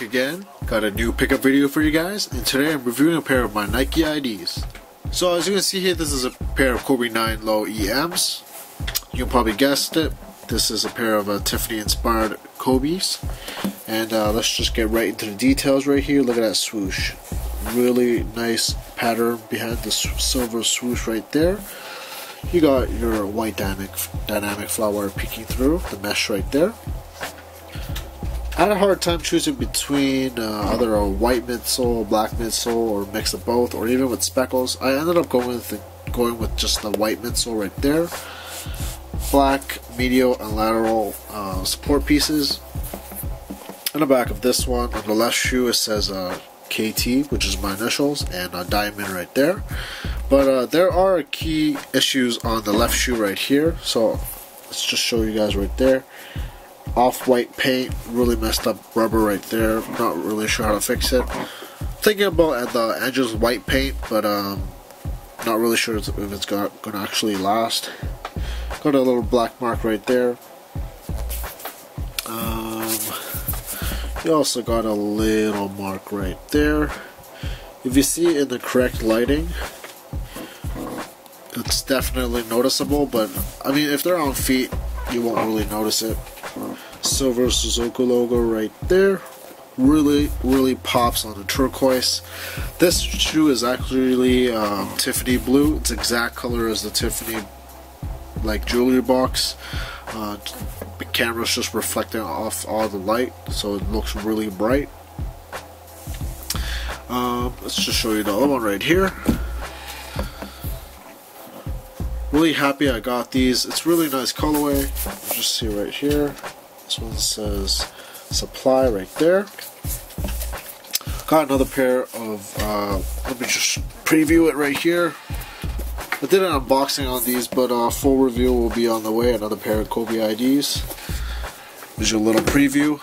Again, got a new pickup video for you guys, and today I'm reviewing a pair of my Nike IDs. So as you can see here, this is a pair of Kobe 9 Low EMs. You probably guessed it. This is a pair of uh, Tiffany inspired Kobe's. And uh, let's just get right into the details right here. Look at that swoosh. Really nice pattern behind the silver swoosh right there. You got your white dynamic, dynamic Flywire peeking through, the mesh right there. I had a hard time choosing between uh, either a white midsole, black midsole, or mix of both, or even with speckles. I ended up going with the, going with just the white midsole right there. Black medial and lateral uh, support pieces. On the back of this one, on the left shoe, it says uh, KT, which is my initials, and a diamond right there. But uh, there are key issues on the left shoe right here, so let's just show you guys right there off-white paint, really messed up rubber right there. Not really sure how to fix it. Thinking about at the edges white paint, but um, not really sure if it's gonna, gonna actually last. Got a little black mark right there. Um, you also got a little mark right there. If you see in the correct lighting, it's definitely noticeable, but I mean, if they're on feet, you won't really notice it silver Suzuki logo right there. Really really pops on the turquoise. This shoe is actually um, Tiffany blue. It's exact color as the Tiffany like jewelry box. Uh, the camera's just reflecting off all the light so it looks really bright. Um, let's just show you the other one right here. Really happy I got these. It's really nice colorway. Just see right here this one says supply right there. Got another pair of, uh, let me just preview it right here. I did an unboxing on these, but uh, full review will be on the way. Another pair of Kobe IDs. Here's your little preview.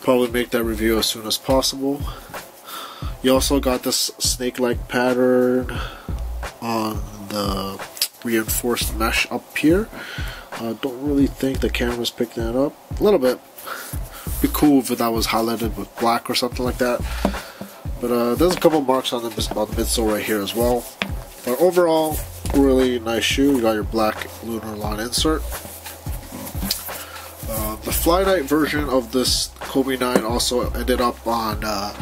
Probably make that review as soon as possible. You also got this snake-like pattern on the reinforced mesh up here. I don't really think the camera's picking that up. A little bit. Be cool if that was highlighted with black or something like that. But uh, there's a couple marks on the, on the midsole right here as well. But overall, really nice shoe. You got your black Lunarlon insert. Uh, the Flyknit version of this Kobe 9 also ended up on uh,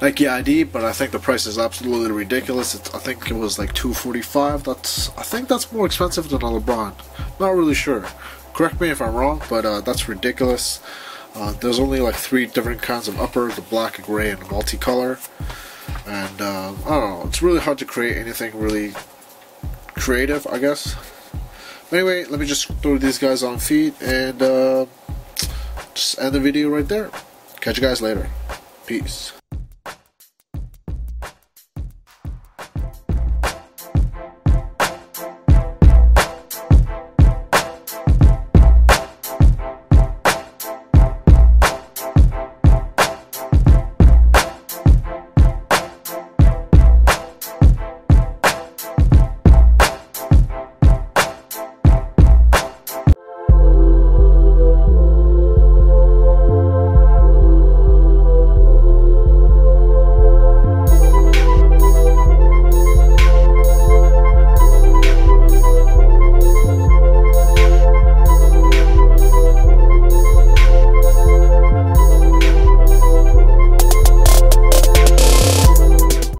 Nike ID, but I think the price is absolutely ridiculous. It's, I think it was like 245. That's I think that's more expensive than a LeBron. Not really sure. Correct me if I'm wrong, but uh, that's ridiculous. Uh, there's only like three different kinds of upper: the black, gray, and multicolor. And uh, I don't know. It's really hard to create anything really creative, I guess. Anyway, let me just throw these guys on feet and uh, just end the video right there. Catch you guys later. Peace.